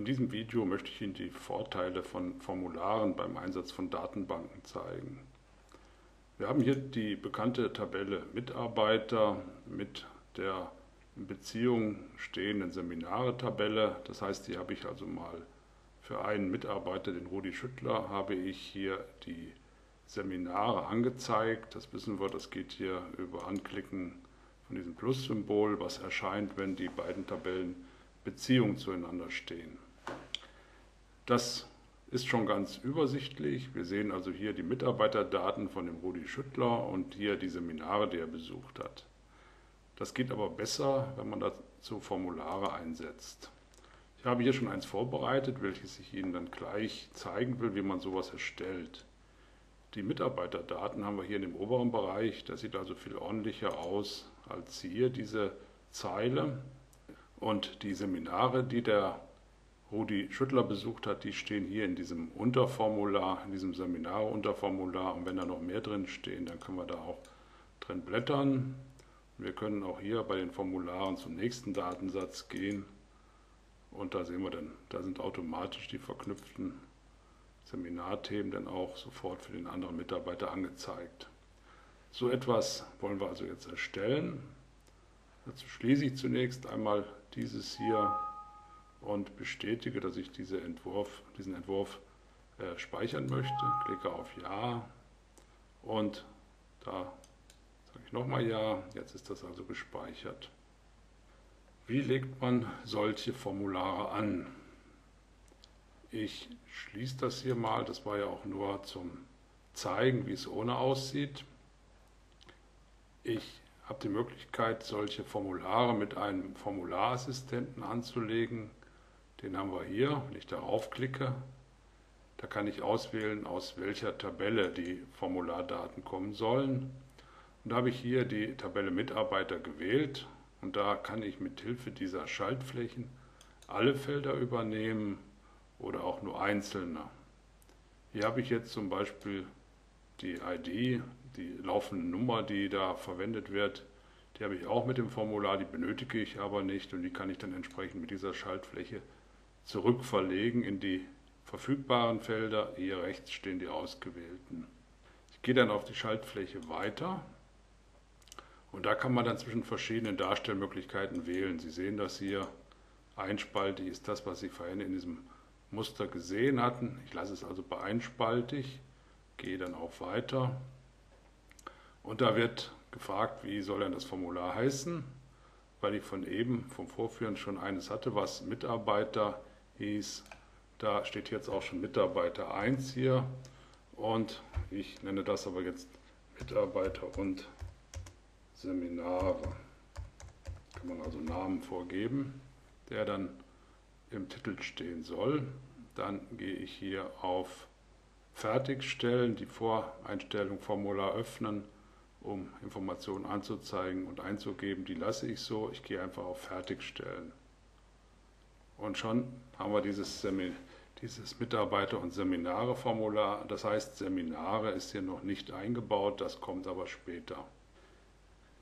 In diesem Video möchte ich Ihnen die Vorteile von Formularen beim Einsatz von Datenbanken zeigen. Wir haben hier die bekannte Tabelle Mitarbeiter mit der in Beziehung stehenden Seminare-Tabelle. Das heißt, die habe ich also mal für einen Mitarbeiter, den Rudi Schüttler, habe ich hier die Seminare angezeigt. Das wissen wir, das geht hier über Anklicken von diesem Plus-Symbol, was erscheint, wenn die beiden Tabellen Beziehung zueinander stehen. Das ist schon ganz übersichtlich. Wir sehen also hier die Mitarbeiterdaten von dem Rudi Schüttler und hier die Seminare, die er besucht hat. Das geht aber besser, wenn man dazu Formulare einsetzt. Ich habe hier schon eins vorbereitet, welches ich Ihnen dann gleich zeigen will, wie man sowas erstellt. Die Mitarbeiterdaten haben wir hier in dem oberen Bereich. Das sieht also viel ordentlicher aus als hier diese Zeile. Und die Seminare, die der Rudi Schüttler besucht hat, die stehen hier in diesem Unterformular, in diesem Seminare-Unterformular. Und wenn da noch mehr drin stehen, dann können wir da auch drin blättern. Wir können auch hier bei den Formularen zum nächsten Datensatz gehen. Und da sehen wir dann, da sind automatisch die verknüpften Seminarthemen dann auch sofort für den anderen Mitarbeiter angezeigt. So etwas wollen wir also jetzt erstellen. Dazu schließe ich zunächst einmal dieses hier und bestätige, dass ich diese Entwurf, diesen Entwurf äh, speichern möchte. Klicke auf Ja und da sage ich nochmal Ja. Jetzt ist das also gespeichert. Wie legt man solche Formulare an? Ich schließe das hier mal, das war ja auch nur zum Zeigen, wie es ohne aussieht. Ich habe die Möglichkeit, solche Formulare mit einem Formularassistenten anzulegen. Den haben wir hier. Wenn ich darauf klicke, da kann ich auswählen, aus welcher Tabelle die Formulardaten kommen sollen. Und da habe ich hier die Tabelle Mitarbeiter gewählt und da kann ich mit Hilfe dieser Schaltflächen alle Felder übernehmen oder auch nur einzelne. Hier habe ich jetzt zum Beispiel die ID die laufende Nummer, die da verwendet wird, die habe ich auch mit dem Formular, die benötige ich aber nicht und die kann ich dann entsprechend mit dieser Schaltfläche zurückverlegen in die verfügbaren Felder. Hier rechts stehen die ausgewählten. Ich gehe dann auf die Schaltfläche weiter und da kann man dann zwischen verschiedenen Darstellmöglichkeiten wählen. Sie sehen das hier, einspaltig ist das, was Sie vorhin in diesem Muster gesehen hatten. Ich lasse es also bei einspaltig, gehe dann auch weiter und da wird gefragt, wie soll denn das Formular heißen, weil ich von eben, vom Vorführen schon eines hatte, was Mitarbeiter hieß. Da steht jetzt auch schon Mitarbeiter 1 hier und ich nenne das aber jetzt Mitarbeiter und Seminare. Kann man also Namen vorgeben, der dann im Titel stehen soll. Dann gehe ich hier auf Fertigstellen, die Voreinstellung Formular öffnen um Informationen anzuzeigen und einzugeben. Die lasse ich so. Ich gehe einfach auf Fertigstellen. Und schon haben wir dieses, dieses Mitarbeiter- und Seminare-Formular. Das heißt, Seminare ist hier noch nicht eingebaut, das kommt aber später.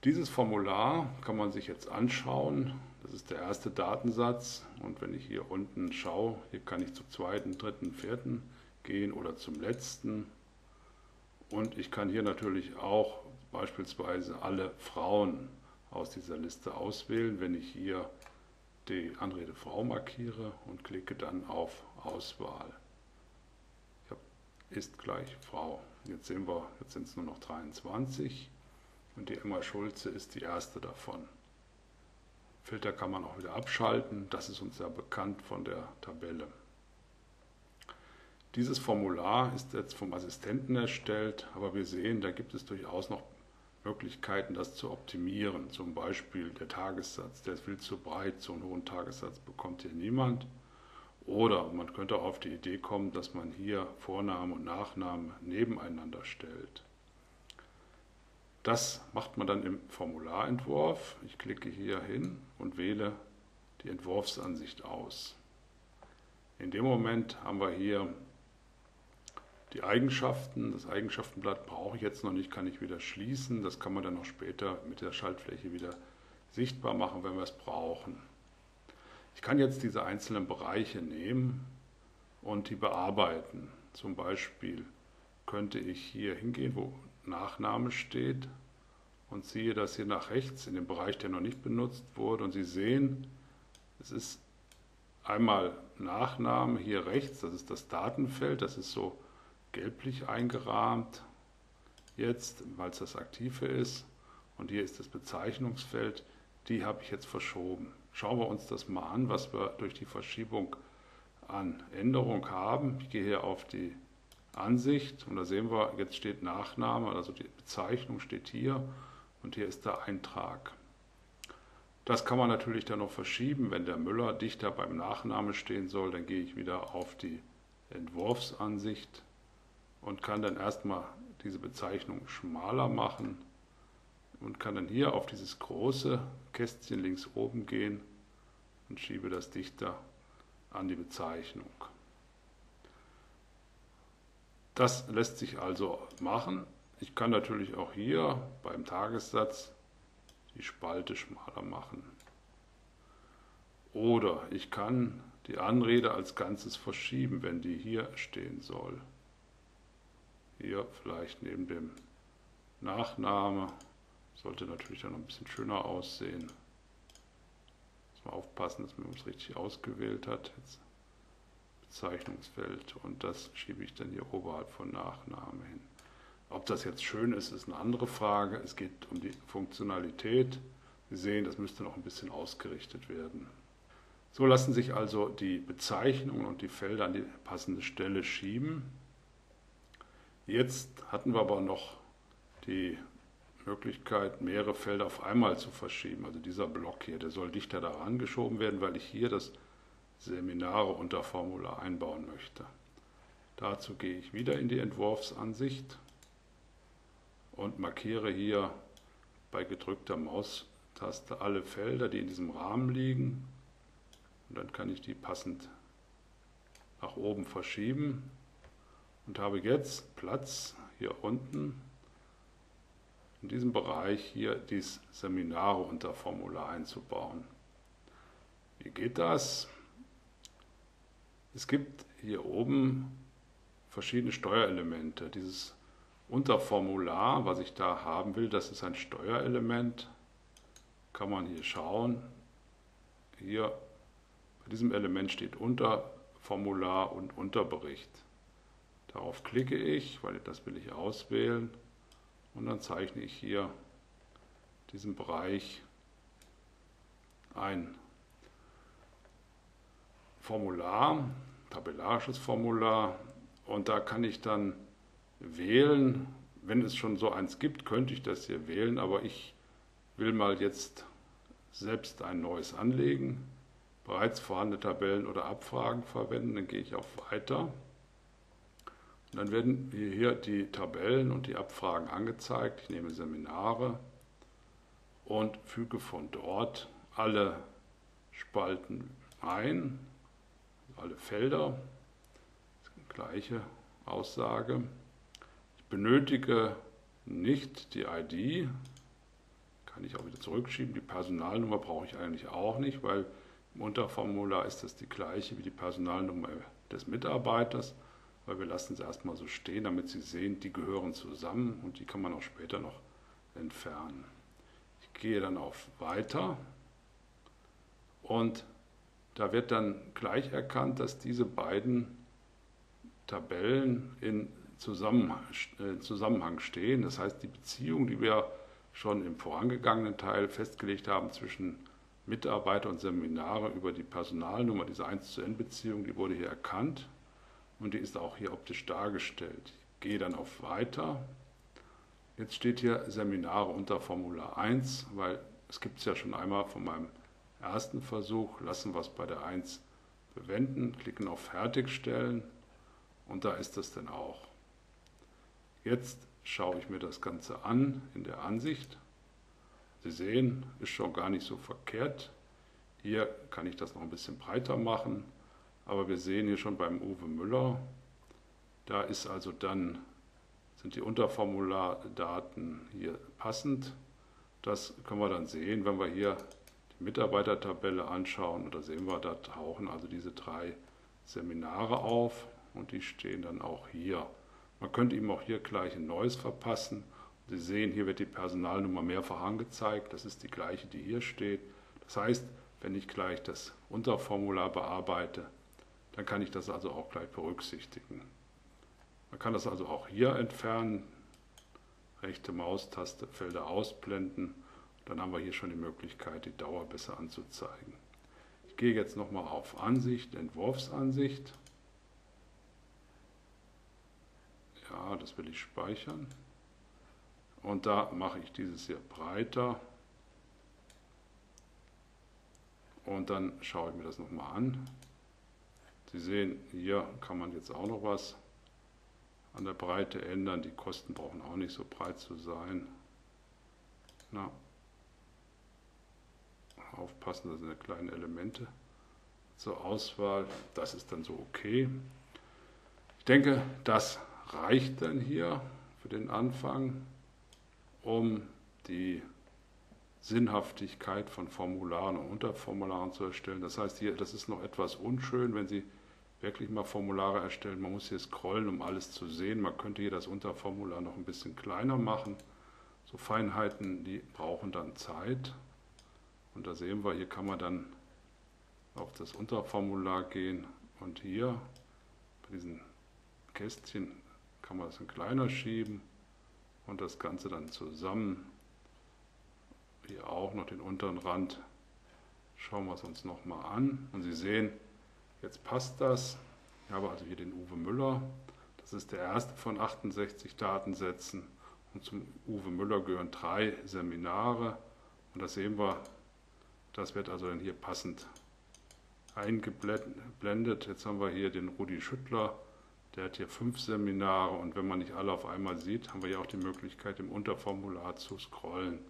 Dieses Formular kann man sich jetzt anschauen. Das ist der erste Datensatz. Und wenn ich hier unten schaue, hier kann ich zum zweiten, dritten, vierten gehen oder zum letzten. Und ich kann hier natürlich auch beispielsweise alle Frauen aus dieser Liste auswählen, wenn ich hier die Anrede Frau markiere und klicke dann auf Auswahl. Ja, ist gleich Frau. Jetzt sehen wir, jetzt sind es nur noch 23 und die Emma Schulze ist die erste davon. Filter kann man auch wieder abschalten, das ist uns ja bekannt von der Tabelle. Dieses Formular ist jetzt vom Assistenten erstellt, aber wir sehen, da gibt es durchaus noch Möglichkeiten, das zu optimieren. Zum Beispiel der Tagessatz, der ist viel zu breit, so einen hohen Tagessatz bekommt hier niemand. Oder man könnte auf die Idee kommen, dass man hier Vorname und Nachname nebeneinander stellt. Das macht man dann im Formularentwurf. Ich klicke hier hin und wähle die Entwurfsansicht aus. In dem Moment haben wir hier die Eigenschaften, das Eigenschaftenblatt brauche ich jetzt noch nicht, kann ich wieder schließen. Das kann man dann noch später mit der Schaltfläche wieder sichtbar machen, wenn wir es brauchen. Ich kann jetzt diese einzelnen Bereiche nehmen und die bearbeiten. Zum Beispiel könnte ich hier hingehen, wo Nachname steht und ziehe das hier nach rechts in den Bereich, der noch nicht benutzt wurde. Und Sie sehen, es ist einmal Nachname hier rechts, das ist das Datenfeld, das ist so gelblich eingerahmt jetzt, weil es das Aktive ist. Und hier ist das Bezeichnungsfeld, die habe ich jetzt verschoben. Schauen wir uns das mal an, was wir durch die Verschiebung an Änderung haben. Ich gehe hier auf die Ansicht und da sehen wir, jetzt steht Nachname, also die Bezeichnung steht hier und hier ist der Eintrag. Das kann man natürlich dann noch verschieben. Wenn der Müller dichter beim Nachname stehen soll, dann gehe ich wieder auf die Entwurfsansicht und kann dann erstmal diese Bezeichnung schmaler machen und kann dann hier auf dieses große Kästchen links oben gehen und schiebe das dichter an die Bezeichnung. Das lässt sich also machen. Ich kann natürlich auch hier beim Tagessatz die Spalte schmaler machen. Oder ich kann die Anrede als Ganzes verschieben, wenn die hier stehen soll. Hier vielleicht neben dem Nachname. Sollte natürlich dann noch ein bisschen schöner aussehen. Muss mal aufpassen, dass man es richtig ausgewählt hat. Jetzt Bezeichnungsfeld und das schiebe ich dann hier oberhalb von Nachname hin. Ob das jetzt schön ist, ist eine andere Frage. Es geht um die Funktionalität. Sie sehen, das müsste noch ein bisschen ausgerichtet werden. So lassen sich also die Bezeichnungen und die Felder an die passende Stelle schieben. Jetzt hatten wir aber noch die Möglichkeit, mehrere Felder auf einmal zu verschieben. Also dieser Block hier, der soll dichter daran geschoben werden, weil ich hier das Seminare unter Formular einbauen möchte. Dazu gehe ich wieder in die Entwurfsansicht und markiere hier bei gedrückter Maustaste alle Felder, die in diesem Rahmen liegen. Und dann kann ich die passend nach oben verschieben und habe jetzt Platz hier unten in diesem Bereich hier dieses Seminare unter Formular einzubauen. Wie geht das? Es gibt hier oben verschiedene Steuerelemente. Dieses Unterformular, was ich da haben will, das ist ein Steuerelement. Kann man hier schauen. Hier bei diesem Element steht Unterformular und Unterbericht. Darauf klicke ich, weil das will ich auswählen. Und dann zeichne ich hier diesen Bereich ein. Formular, tabellarisches Formular und da kann ich dann wählen, wenn es schon so eins gibt, könnte ich das hier wählen, aber ich will mal jetzt selbst ein neues anlegen, bereits vorhandene Tabellen oder Abfragen verwenden, dann gehe ich auf Weiter. Dann werden hier die Tabellen und die Abfragen angezeigt. Ich nehme Seminare und füge von dort alle Spalten ein alle Felder. Gleiche Aussage. Ich benötige nicht die ID, kann ich auch wieder zurückschieben. Die Personalnummer brauche ich eigentlich auch nicht, weil im Unterformular ist das die gleiche wie die Personalnummer des Mitarbeiters, weil wir lassen sie erstmal so stehen, damit Sie sehen, die gehören zusammen und die kann man auch später noch entfernen. Ich gehe dann auf Weiter und da wird dann gleich erkannt, dass diese beiden Tabellen in äh, Zusammenhang stehen. Das heißt, die Beziehung, die wir schon im vorangegangenen Teil festgelegt haben zwischen Mitarbeiter und Seminare über die Personalnummer, diese 1 zu N-Beziehung, die wurde hier erkannt und die ist auch hier optisch dargestellt. Ich gehe dann auf Weiter. Jetzt steht hier Seminare unter Formular 1, weil es gibt es ja schon einmal von meinem ersten Versuch lassen wir es bei der 1 bewenden, klicken auf Fertigstellen und da ist das dann auch. Jetzt schaue ich mir das Ganze an in der Ansicht. Sie sehen, ist schon gar nicht so verkehrt. Hier kann ich das noch ein bisschen breiter machen, aber wir sehen hier schon beim Uwe Müller, da ist also dann, sind die Unterformulardaten hier passend. Das können wir dann sehen, wenn wir hier die Mitarbeitertabelle anschauen, und da sehen wir, da tauchen also diese drei Seminare auf und die stehen dann auch hier. Man könnte ihm auch hier gleich ein neues verpassen. Sie sehen, hier wird die Personalnummer mehrfach angezeigt. Das ist die gleiche, die hier steht. Das heißt, wenn ich gleich das Unterformular bearbeite, dann kann ich das also auch gleich berücksichtigen. Man kann das also auch hier entfernen, rechte Maustaste, Felder ausblenden. Dann haben wir hier schon die Möglichkeit, die Dauer besser anzuzeigen. Ich gehe jetzt nochmal auf Ansicht, Entwurfsansicht. Ja, das will ich speichern. Und da mache ich dieses hier breiter. Und dann schaue ich mir das nochmal an. Sie sehen, hier kann man jetzt auch noch was an der Breite ändern. Die Kosten brauchen auch nicht so breit zu sein. Na, aufpassen, das sind kleine Elemente zur Auswahl. Das ist dann so okay. Ich denke, das reicht dann hier für den Anfang, um die Sinnhaftigkeit von Formularen und Unterformularen zu erstellen. Das heißt, hier, das ist noch etwas unschön, wenn Sie wirklich mal Formulare erstellen. Man muss hier scrollen, um alles zu sehen. Man könnte hier das Unterformular noch ein bisschen kleiner machen. So Feinheiten, die brauchen dann Zeit. Und da sehen wir, hier kann man dann auf das Unterformular gehen und hier bei diesen Kästchen kann man es in kleiner schieben und das Ganze dann zusammen. Hier auch noch den unteren Rand. Schauen wir es uns nochmal an. Und Sie sehen, jetzt passt das. Ich habe also hier den Uwe Müller. Das ist der erste von 68 Datensätzen. Und zum Uwe Müller gehören drei Seminare. Und das sehen wir, das wird also dann hier passend eingeblendet. Jetzt haben wir hier den Rudi Schüttler der hat hier fünf Seminare und wenn man nicht alle auf einmal sieht, haben wir ja auch die Möglichkeit, im Unterformular zu scrollen.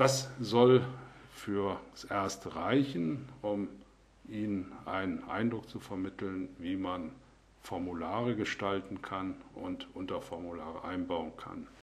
Das soll für das Erste reichen, um Ihnen einen Eindruck zu vermitteln, wie man Formulare gestalten kann und Unterformulare einbauen kann.